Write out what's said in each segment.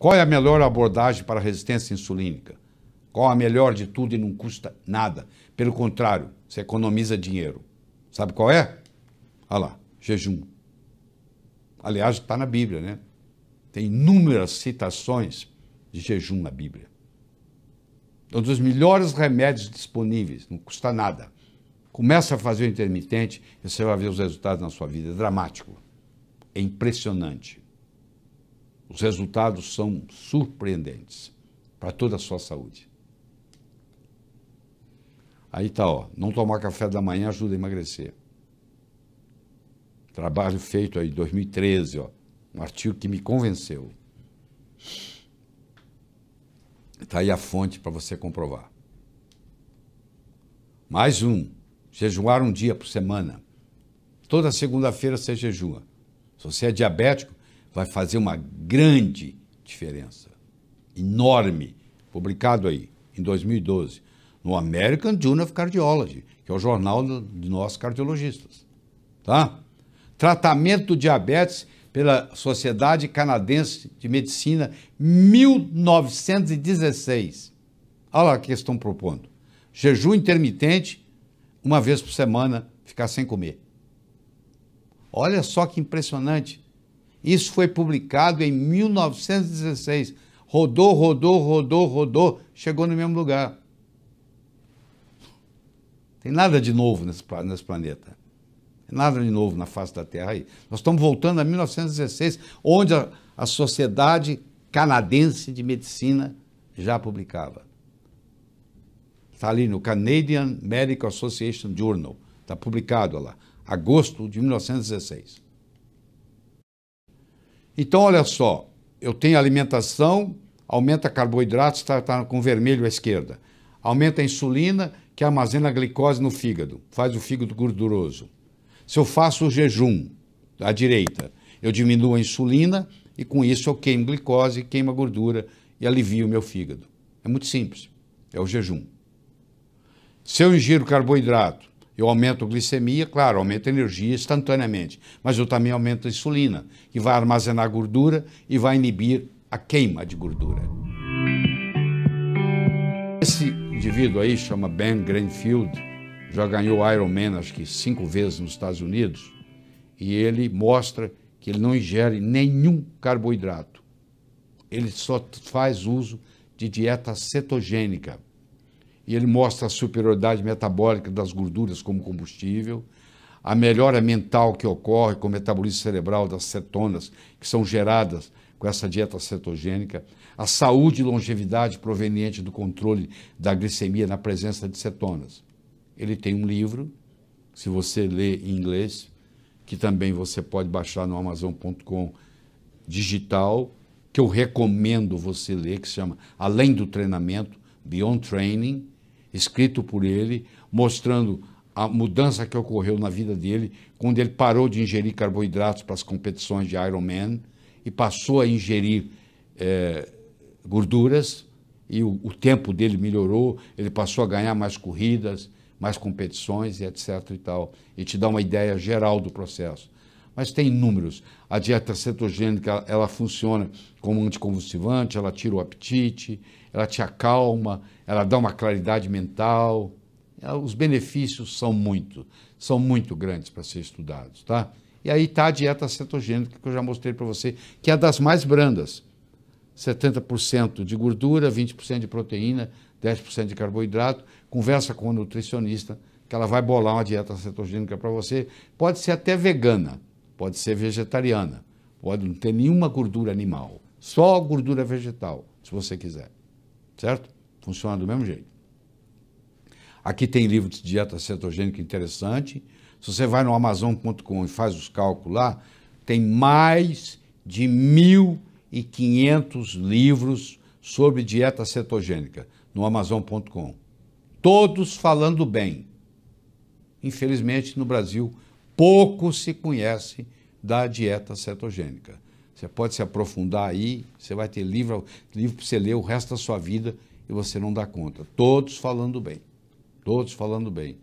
Qual é a melhor abordagem para resistência insulínica? Qual a melhor de tudo e não custa nada? Pelo contrário, você economiza dinheiro. Sabe qual é? Olha lá, jejum. Aliás, está na Bíblia, né? Tem inúmeras citações de jejum na Bíblia. Um dos melhores remédios disponíveis, não custa nada. Começa a fazer o intermitente e você vai ver os resultados na sua vida. É dramático. É impressionante. Os resultados são surpreendentes para toda a sua saúde. Aí tá, ó, não tomar café da manhã ajuda a emagrecer. Trabalho feito aí em 2013, ó, um artigo que me convenceu. Está aí a fonte para você comprovar. Mais um, jejuar um dia por semana. Toda segunda-feira você jejua. Se você é diabético, vai fazer uma grande diferença. Enorme. Publicado aí, em 2012, no American Journal of Cardiology, que é o jornal de nós cardiologistas. Tá? Tratamento do diabetes pela Sociedade Canadense de Medicina, 1916. Olha lá o que estão propondo. Jejum intermitente, uma vez por semana, ficar sem comer. Olha só que impressionante. Isso foi publicado em 1916. Rodou, rodou, rodou, rodou, chegou no mesmo lugar. Tem nada de novo nesse, nesse planeta. Nada de novo na face da Terra aí. Nós estamos voltando a 1916, onde a, a Sociedade Canadense de Medicina já publicava. Está ali no Canadian Medical Association Journal. Está publicado lá, agosto de 1916. Então, olha só, eu tenho alimentação, aumenta carboidratos, está tá com vermelho à esquerda. Aumenta a insulina, que armazena a glicose no fígado, faz o fígado gorduroso. Se eu faço o jejum à direita, eu diminuo a insulina e com isso eu queimo glicose, queimo a gordura e alivio o meu fígado. É muito simples. É o jejum. Se eu ingiro carboidrato, eu aumento a glicemia, claro, aumento a energia instantaneamente, mas eu também aumento a insulina, que vai armazenar gordura e vai inibir a queima de gordura. Esse indivíduo aí chama Ben Greenfield, já ganhou Ironman acho que cinco vezes nos Estados Unidos, e ele mostra que ele não ingere nenhum carboidrato. Ele só faz uso de dieta cetogênica. E ele mostra a superioridade metabólica das gorduras como combustível, a melhora mental que ocorre com o metabolismo cerebral das cetonas que são geradas com essa dieta cetogênica, a saúde e longevidade proveniente do controle da glicemia na presença de cetonas. Ele tem um livro, se você lê em inglês, que também você pode baixar no Amazon.com digital, que eu recomendo você ler, que se chama Além do Treinamento, Beyond Training, escrito por ele, mostrando a mudança que ocorreu na vida dele quando ele parou de ingerir carboidratos para as competições de Ironman e passou a ingerir é, gorduras e o, o tempo dele melhorou, ele passou a ganhar mais corridas, mais competições e etc e tal, e te dá uma ideia geral do processo. Mas tem números. A dieta cetogênica, ela funciona como anticonvulsivante, ela tira o apetite, ela te acalma, ela dá uma claridade mental. É, os benefícios são muito, são muito grandes para ser estudados, tá? E aí está a dieta cetogênica que eu já mostrei para você, que é das mais brandas. 70% de gordura, 20% de proteína, 10% de carboidrato, conversa com o nutricionista, que ela vai bolar uma dieta cetogênica para você. Pode ser até vegana, pode ser vegetariana, pode não ter nenhuma gordura animal, só gordura vegetal, se você quiser. Certo? Funciona do mesmo jeito. Aqui tem livro de dieta cetogênica interessante. Se você vai no Amazon.com e faz os cálculos lá, tem mais de 1.500 livros sobre dieta cetogênica no Amazon.com. Todos falando bem. Infelizmente, no Brasil, pouco se conhece da dieta cetogênica. Você pode se aprofundar aí, você vai ter livro, livro para você ler o resto da sua vida e você não dá conta. Todos falando bem. Todos falando bem.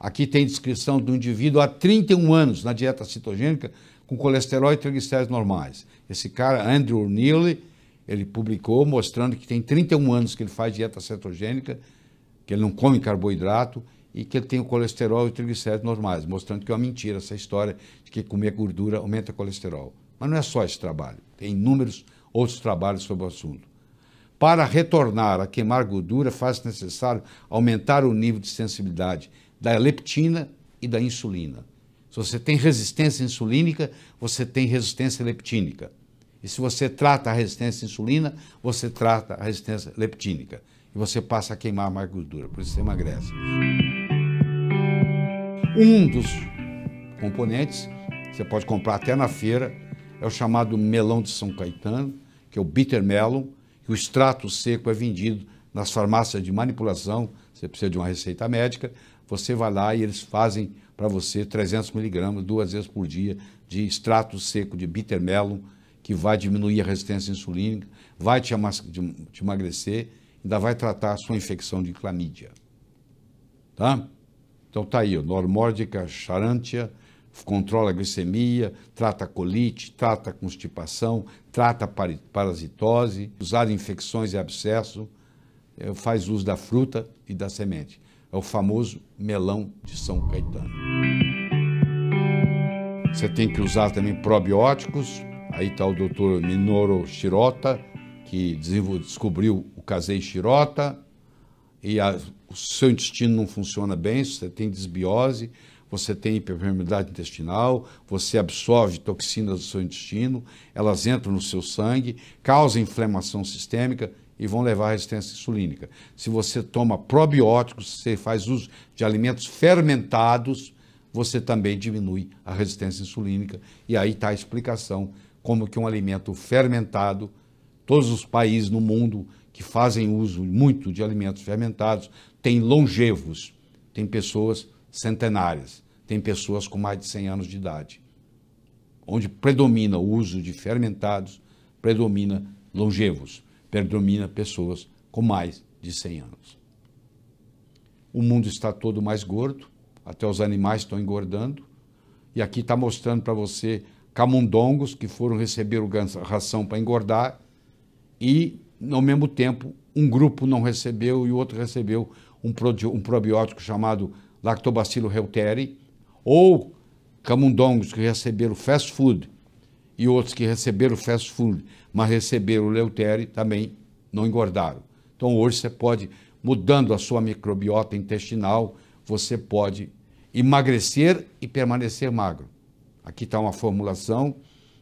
Aqui tem descrição do indivíduo há 31 anos na dieta cetogênica com colesterol e triglicéridos normais. Esse cara, Andrew Neely, ele publicou mostrando que tem 31 anos que ele faz dieta cetogênica, que ele não come carboidrato e que ele tem o colesterol e o triglicéridos normais, mostrando que é uma mentira essa história de que comer gordura aumenta o colesterol. Mas não é só esse trabalho, tem inúmeros outros trabalhos sobre o assunto. Para retornar a queimar gordura, faz necessário aumentar o nível de sensibilidade da leptina e da insulina. Se você tem resistência insulínica, você tem resistência leptínica. E se você trata a resistência à insulina, você trata a resistência leptínica. E você passa a queimar mais gordura, por isso você emagrece. Um dos componentes, você pode comprar até na feira, é o chamado melão de São Caetano, que é o bitter melon, que o extrato seco é vendido nas farmácias de manipulação, você precisa de uma receita médica, você vai lá e eles fazem para você 300 miligramas duas vezes por dia de extrato seco de bitter melon, que vai diminuir a resistência insulínica, vai te, te emagrecer, ainda vai tratar a sua infecção de clamídia. Tá? Então tá aí, normórdica charantia, controla a glicemia, trata colite, trata constipação, trata parasitose, usar infecções e abscesso, é, faz uso da fruta e da semente. É o famoso melão de São Caetano. Você tem que usar também probióticos, Aí está o doutor Minoru Shirota, que descobriu o casei Shirota, e a, o seu intestino não funciona bem, você tem desbiose, você tem hiperpermeabilidade intestinal, você absorve toxinas do seu intestino, elas entram no seu sangue, causam inflamação sistêmica e vão levar à resistência insulínica. Se você toma probióticos, você faz uso de alimentos fermentados, você também diminui a resistência insulínica. E aí está a explicação como que um alimento fermentado, todos os países no mundo que fazem uso muito de alimentos fermentados têm longevos, têm pessoas centenárias, têm pessoas com mais de 100 anos de idade. Onde predomina o uso de fermentados, predomina longevos, predomina pessoas com mais de 100 anos. O mundo está todo mais gordo, até os animais estão engordando, e aqui está mostrando para você camundongos que foram receber ração para engordar e, ao mesmo tempo, um grupo não recebeu e o outro recebeu um, um probiótico chamado Lactobacillus reuteri, ou camundongos que receberam fast food e outros que receberam fast food, mas receberam Leuteri, também não engordaram. Então hoje você pode, mudando a sua microbiota intestinal, você pode emagrecer e permanecer magro. Aqui está uma formulação,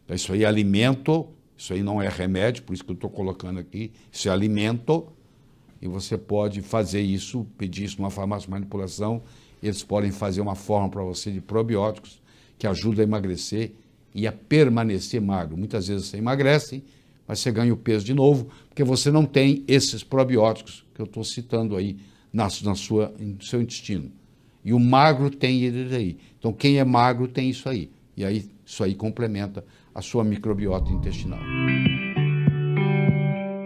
isso aí é alimento, isso aí não é remédio, por isso que eu estou colocando aqui, isso é alimento, e você pode fazer isso, pedir isso numa farmácia de manipulação, eles podem fazer uma forma para você de probióticos que ajuda a emagrecer e a permanecer magro. Muitas vezes você emagrece, mas você ganha o peso de novo, porque você não tem esses probióticos que eu estou citando aí na, na sua, no seu intestino. E o magro tem ele aí. Então, quem é magro tem isso aí. E aí isso aí complementa a sua microbiota intestinal.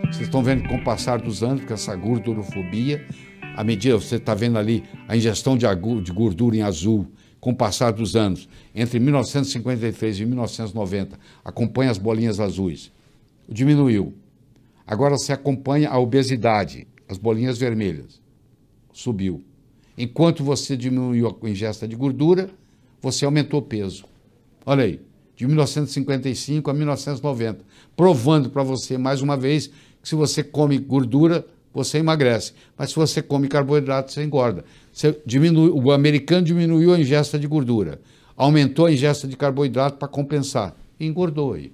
Vocês estão vendo que com o passar dos anos, com essa gordurofobia, à medida você está vendo ali a ingestão de gordura em azul, com o passar dos anos, entre 1953 e 1990, acompanha as bolinhas azuis, diminuiu. Agora se acompanha a obesidade, as bolinhas vermelhas, subiu. Enquanto você diminuiu a ingesta de gordura, você aumentou o peso. Olha aí, de 1955 a 1990, provando para você mais uma vez que se você come gordura, você emagrece, mas se você come carboidrato, você engorda. Você diminui, o americano diminuiu a ingesta de gordura, aumentou a ingesta de carboidrato para compensar engordou aí.